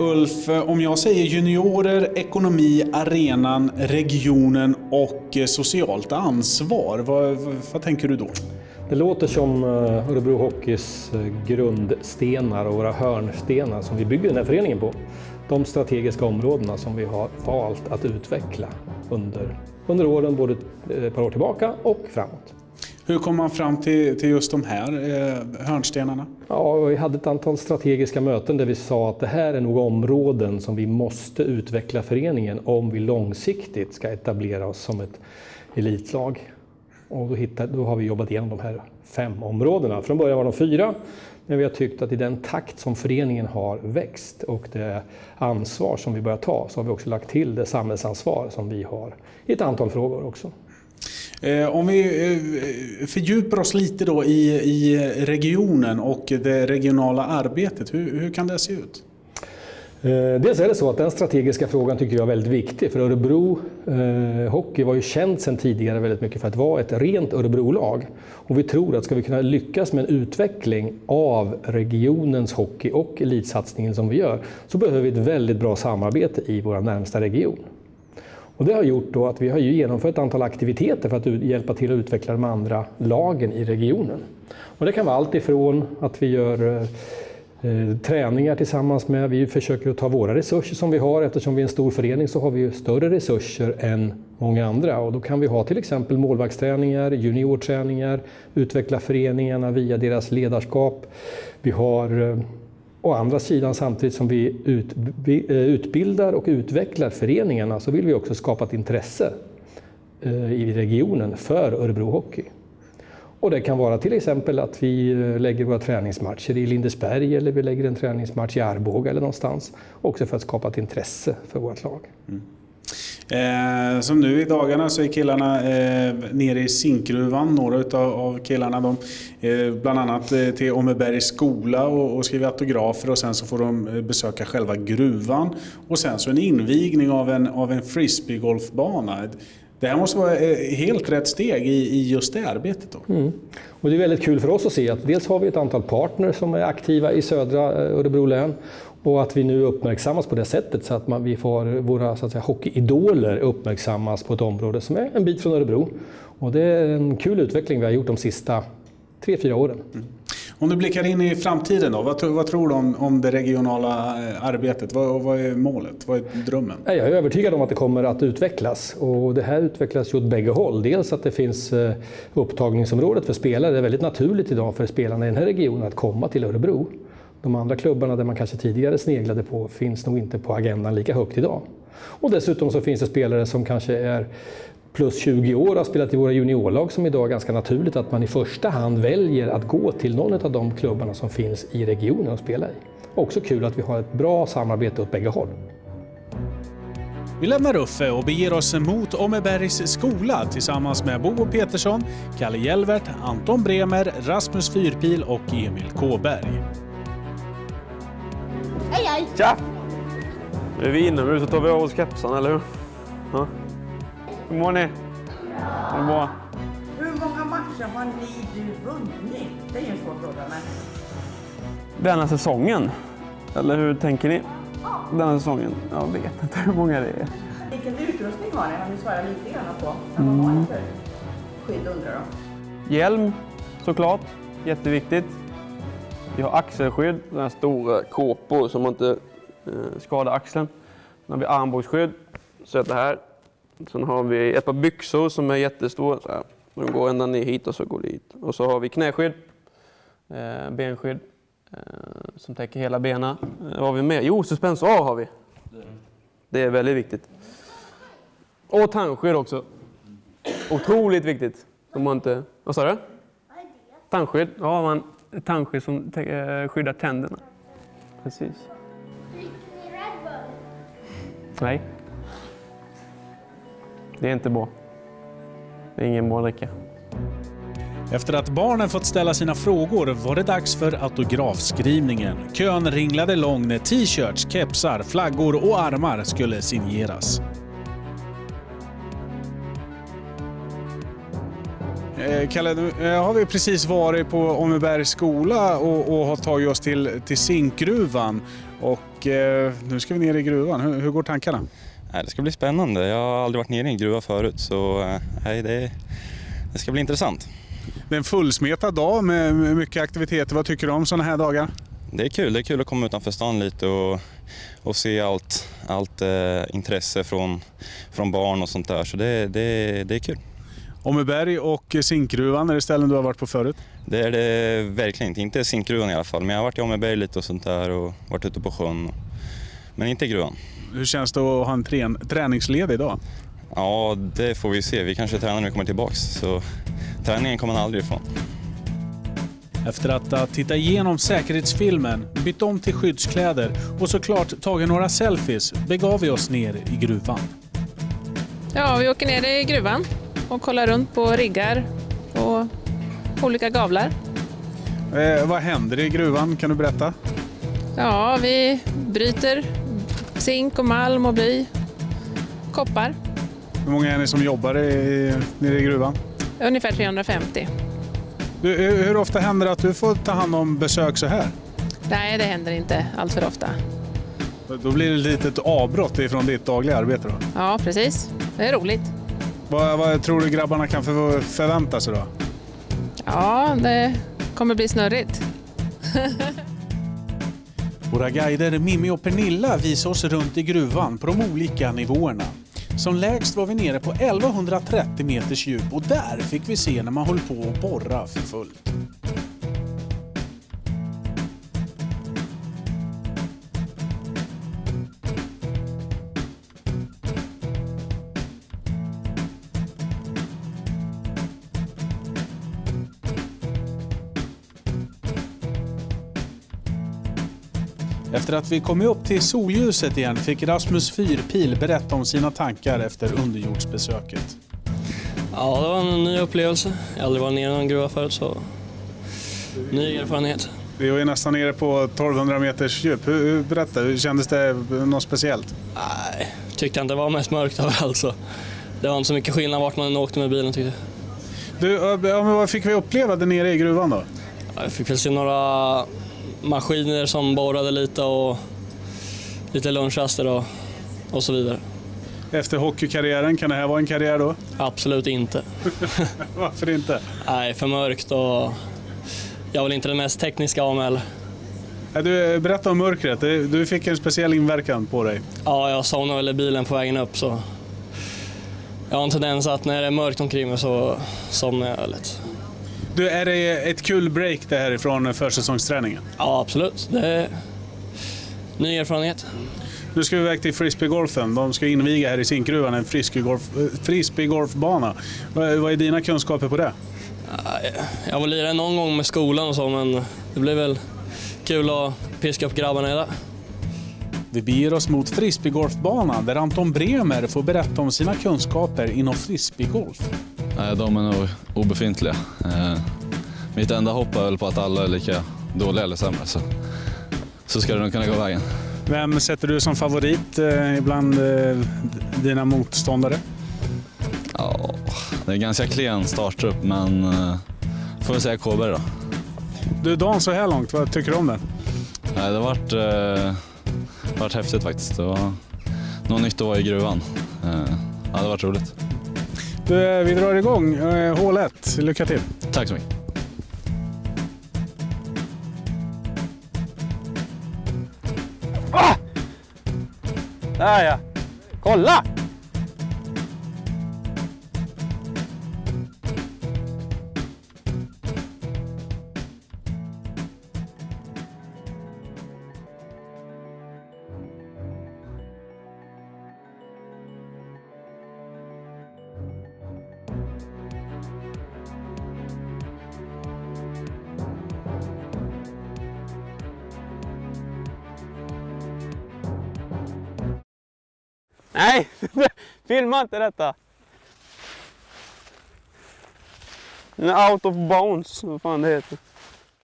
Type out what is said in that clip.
Ulf, om jag säger juniorer, ekonomi, arenan, regionen och eh, socialt ansvar, vad, vad tänker du då? Det låter som eh, Örebro Hockeys eh, grundstenar och våra hörnstenar som vi bygger den här föreningen på. De strategiska områdena som vi har valt att utveckla under, under åren, både ett par år tillbaka och framåt. Hur kom man fram till, till just de här eh, hörnstenarna? Ja, vi hade ett antal strategiska möten där vi sa att det här är nog områden som vi måste utveckla föreningen om vi långsiktigt ska etablera oss som ett elitlag. Och då, hittade, då har vi jobbat igenom de här fem områdena. Från början var de fyra, men vi har tyckt att i den takt som föreningen har växt och det ansvar som vi börjar ta så har vi också lagt till det samhällsansvar som vi har i ett antal frågor också. Eh, om vi eh, fördjupar oss lite då i, i regionen och det regionala arbetet, hur, hur kan det se ut? Eh, dels är det så att den strategiska frågan tycker jag är väldigt viktig för Örebro eh, Hockey var ju känt sedan tidigare väldigt mycket för att vara ett rent Örebrolag. Och vi tror att ska vi kunna lyckas med en utveckling av regionens hockey och elitsatsningen som vi gör så behöver vi ett väldigt bra samarbete i vår närmsta region. Och det har gjort då att vi har genomfört ett antal aktiviteter för att hjälpa till att utveckla de andra lagen i regionen. Och det kan vara allt ifrån att vi gör eh, eh, träningar tillsammans med, vi försöker att ta våra resurser som vi har, eftersom vi är en stor förening så har vi ju större resurser än många andra och då kan vi ha till exempel målvaktsträningar, juniorträningar, utveckla föreningarna via deras ledarskap. Vi har eh, Å andra sidan, samtidigt som vi eh, utbildar och utvecklar föreningarna så vill vi också skapa ett intresse eh, i regionen för Örebro Hockey. Och det kan vara till exempel att vi eh, lägger våra träningsmatcher i Lindesberg eller vi lägger en träningsmatch i Arboga eller någonstans. Också för att skapa ett intresse för vårt lag. Mm. Eh, som nu i dagarna så är killarna eh, nere i Zinkgruvan, några utav, av killarna. De, eh, bland annat eh, till Åmmebergs skola och, och skriver autografer och sen så får de eh, besöka själva gruvan. Och sen så en invigning av en, av en frisbeegolfbana. Det här måste vara eh, helt rätt steg i, just det arbetet. Då. Mm. Och det är väldigt kul för oss att se att dels har vi ett antal partners som är aktiva i södra Örebro län och att vi nu uppmärksammas på det sättet så att man, vi får våra så att säga, hockeyidoler uppmärksammas på ett område som är en bit från Örebro. Och det är en kul utveckling vi har gjort de sista tre, fyra åren. Mm. Om du blickar in i framtiden då, vad, vad tror du om, om det regionala eh, arbetet? Vad, vad, är målet? Vad är drömmen? Jag är övertygad om att det kommer att utvecklas och det här utvecklas ju åt bägge håll. Dels att det finns eh, upptagningsområdet för spelare. Det är väldigt naturligt idag för spelarna i den här regionen att komma till Örebro. De andra klubbarna där man kanske tidigare sneglade på finns nog inte på agendan lika högt idag. Och dessutom så finns det spelare som kanske är plus 20 år och har spelat i våra juniorlag som idag är ganska naturligt att man i första hand väljer att gå till någon av de klubbarna som finns i regionen och spela i. Också kul att vi har ett bra samarbete åt bägge håll. Vi lämnar Uffe och beger oss mot Åmmebergs skola tillsammans med Bo Petersson, Kalle Jelvert, Anton Bremer, Rasmus Fyrpil och Emil Kåberg. Hej hej! Tja! Nu är vi inomhus och tar vi av oss kepsarna, eller hur? Ja. Hur mår ni? Ja. Mår bra? Hur många matcher har ni du vunnit? Det är en svår fråga. Men... Denna säsongen? Eller hur tänker ni? Ja. Denna säsongen? Jag vet inte hur många det är. Vilken utrustning har ni? Har ni svarat lite grann på? Vad mm. har ni för skydd undrar de? Hjälm såklart. Jätteviktigt. Vi har axelskydd, sådana här stora kåpor som man inte eh, skadar axeln. Sen har vi armbågsskydd, så det här. Sen har vi ett par byxor som är jättestora. Så här. De går ända ner hit och så går dit. Och så har vi knäskydd, eh, benskydd eh, som täcker hela benen. Eh, vad har vi mer? Jo, suspensor har vi. Det är väldigt viktigt. Och tandskydd också. Otroligt viktigt. Om man inte... Vad sa du? Tandskydd. Ja, man tandskydd som eh, skyddar tänderna. Precis. Nej. Det är inte bra. Det är ingen bra dricka. Efter att barnen fått ställa sina frågor var det dags för autografskrivningen. Kön ringlade lång när t-shirts, kepsar, flaggor och armar skulle signeras. Eh, Kalle, nu eh, har vi precis varit på Åmmebergs skola och, och har tagit oss till, till Zinkgruvan. Och eh, nu ska vi ner i gruvan. Hur, hur går tankarna? Nej, det ska bli spännande. Jag har aldrig varit nere i en gruva förut så eh, nej, det, det ska bli intressant. Det är en fullsmetad dag med mycket aktiviteter. Vad tycker du om sådana här dagar? Det är kul. Det är kul att komma utanför stan lite och, och se allt, allt eh, intresse från, från barn och sånt där. Så det, det, det är kul. Åmmeberg och Zinkgruvan är det ställen du har varit på förut? Det är det verkligen inte. Inte zinkgruvan i alla fall. Men jag har varit i Åmmeberg lite och sånt där och varit ute på sjön. Men inte gruvan. Hur känns det att ha en trän träningsled idag? Ja, det får vi se. Vi kanske tränar när vi kommer tillbaks. Så träningen kommer man aldrig ifrån. Efter att ha tittat igenom säkerhetsfilmen, bytt om till skyddskläder och såklart tagit några selfies begav vi oss ner i gruvan. Ja, vi åker ner i gruvan och kollar runt på riggar och olika gavlar. Eh, vad händer i gruvan? Kan du berätta? Ja, vi bryter zink och malm och bly, koppar, Hur många är ni som jobbar i, nere i gruvan? ungefär 350. Du, hur ofta händer det att du får ta hand om besök så här? Nej, det händer inte allt för ofta. Då blir det ett litet avbrott ifrån ditt dagliga arbete då. Ja, precis. Det är roligt. Vad, vad tror du grabbarna kan för, förvänta sig då? Ja, det kommer bli snurrigt. Våra guider Mimmi och Pernilla visar oss runt i gruvan på de olika nivåerna. Som lägst var vi nere på 1130 meters djup och där fick vi se när man höll på att borra för fullt. Efter att vi kommit upp till solljuset igen fick Rasmus Fyrpil berätta om sina tankar efter underjordsbesöket. Ja, det var en ny upplevelse. Jag har aldrig varit nere i någon gruva förut så ny erfarenhet. Vi var nästan nere på 1200 meters djup. Hur, hur, berätta, hur kändes det? Något speciellt? Nej, tyckte jag inte det var mest mörkt överallt så det var inte så mycket skillnad vart man åkte med bilen tyckte jag. Du, ja, vad fick vi uppleva där nere i gruvan då? Ja, Jag fick väl se några maskiner som borrade lite och lite lunchraster och, och så vidare. Efter hockeykarriären, kan det här vara en karriär då? Absolut inte. Varför inte? Nej, för mörkt och jag är väl inte den mest tekniska av mig heller. Du, berätta om mörkret. Du fick en speciell inverkan på dig. Ja, jag somnade väl i bilen på vägen upp så jag har en tendens att när det är mörkt omkring mig så somnar jag lätt. Du, är det ett kul break det här ifrån försäsongsträningen? Ja, absolut. Det är ny erfarenhet. Nu ska vi iväg till frisbeegolfen. De ska inviga här i Zinkgruvan en frisbeegolf, eh, frisbeegolfbana. Vad är dina kunskaper på det? Jag var lirare någon gång med skolan och så, men det blev väl kul att piska upp grabbarna i det. Vi beger oss mot frisbeegolfbanan där Anton Bremer får berätta om sina kunskaper inom frisbeegolf. Nej, de är nog obefintliga. Eh, mitt enda hopp är väl på att alla är lika dåliga eller sämre. Så, så ska det nog kunna gå vägen. Vem sätter du som favorit eh, bland eh, dina motståndare? Ja, det är en ganska klen startrupp, men får väl säga Kåberg då. Du, dagen så här långt, vad tycker du om den? Nej, det har varit, eh, varit häftigt faktiskt. Det var något nytt att vara i gruvan. Eh, ja, det har varit roligt. Du, eh, vi drar igång. Eh, Hål 1, lycka till. Tack så mycket. Där ja! Kolla! Nej! Filma inte detta! Den är out of bounds, vad fan det heter.